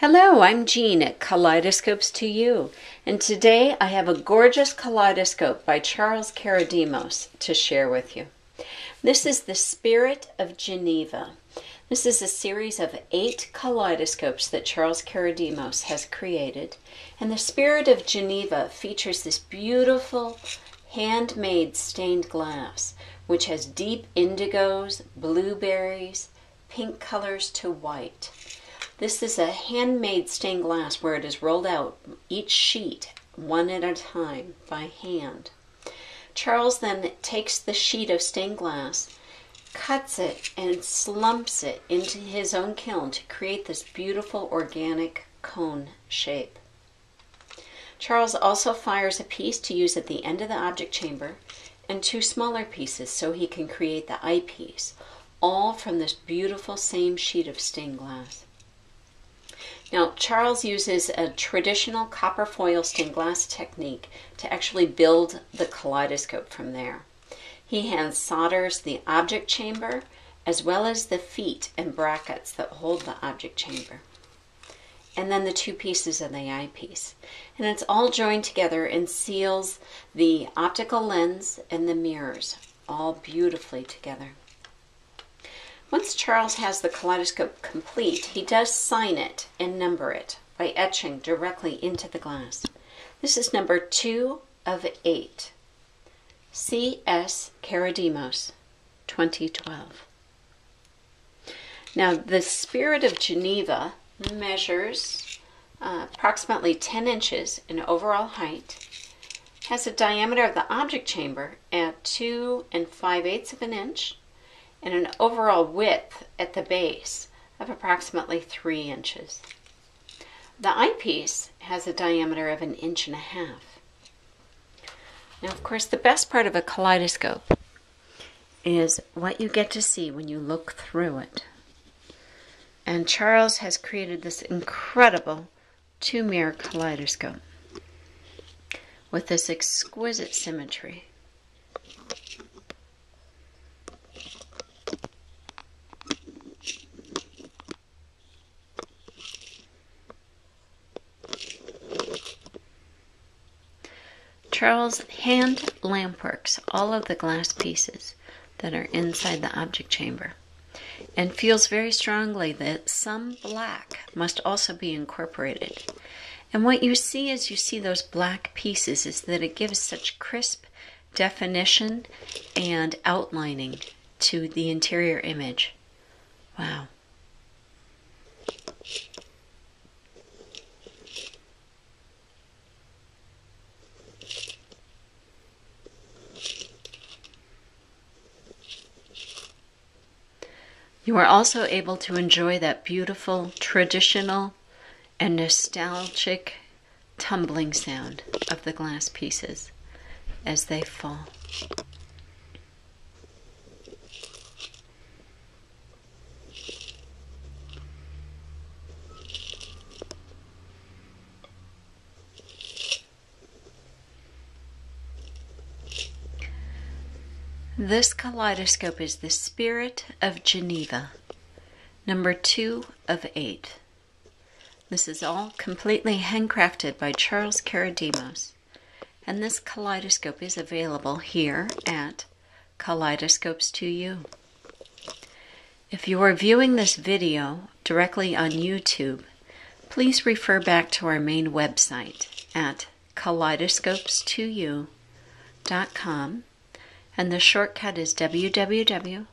Hello, I'm Jean at Kaleidoscopes to You, and today I have a gorgeous kaleidoscope by Charles Karadimos to share with you. This is the Spirit of Geneva. This is a series of eight kaleidoscopes that Charles Karadimos has created, and the Spirit of Geneva features this beautiful handmade stained glass, which has deep indigos, blueberries, pink colors to white. This is a handmade stained glass where it is rolled out each sheet one at a time by hand. Charles then takes the sheet of stained glass, cuts it, and slumps it into his own kiln to create this beautiful organic cone shape. Charles also fires a piece to use at the end of the object chamber and two smaller pieces so he can create the eyepiece, all from this beautiful same sheet of stained glass. Now, Charles uses a traditional copper foil stained glass technique to actually build the kaleidoscope from there. He hand solders the object chamber as well as the feet and brackets that hold the object chamber. And then the two pieces of the eyepiece. And it's all joined together and seals the optical lens and the mirrors all beautifully together. Once Charles has the kaleidoscope complete, he does sign it and number it by etching directly into the glass. This is number two of eight. C.S. Karadimos, 2012. Now, the Spirit of Geneva measures uh, approximately 10 inches in overall height, has a diameter of the object chamber at 2 and 5 eighths of an inch, and an overall width at the base of approximately 3 inches. The eyepiece has a diameter of an inch and a half. Now, of course, the best part of a kaleidoscope is what you get to see when you look through it. And Charles has created this incredible two mirror kaleidoscope with this exquisite symmetry. Charles hand lampworks all of the glass pieces that are inside the object chamber and feels very strongly that some black must also be incorporated. And what you see as you see those black pieces is that it gives such crisp definition and outlining to the interior image. Wow. You are also able to enjoy that beautiful, traditional, and nostalgic tumbling sound of the glass pieces as they fall. This kaleidoscope is the Spirit of Geneva, number two of eight. This is all completely handcrafted by Charles Karadimos, and this kaleidoscope is available here at Kaleidoscopes to You. If you are viewing this video directly on YouTube, please refer back to our main website at kaleidoscopes2u.com and the shortcut is www.ktoyou.com.